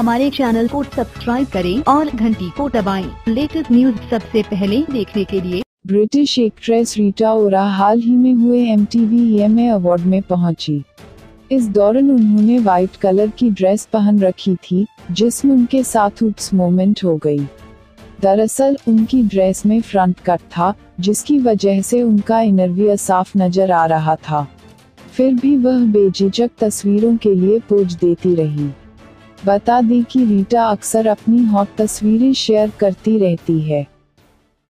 हमारे चैनल को सब्सक्राइब करें और घंटी को दबाएँ। लेटेस्ट न्यूज़ सबसे पहले देखने के लिए ब्रिटिश एक्ट्रेस रीटा ओरा हाल ही में हुए एम टी अवार्ड में पहुँची। इस दौरान उन्होंने व्हाइट कलर की ड्रेस पहन रखी थी, जिसमें उनके साथ उप्स मोमेंट हो गई। दरअसल, उनकी ड्रेस में फ्रंट कट था, जिसकी वजह से उनका इंटरव्यू साफ़ नज़र आ रहा था। फिर भी वह बेझिझक तस्वीरों के लिए पोज देती रही। बता दी कि रीटा अक्सर अपनी हॉट तस्वीरें शेयर करती रहती है।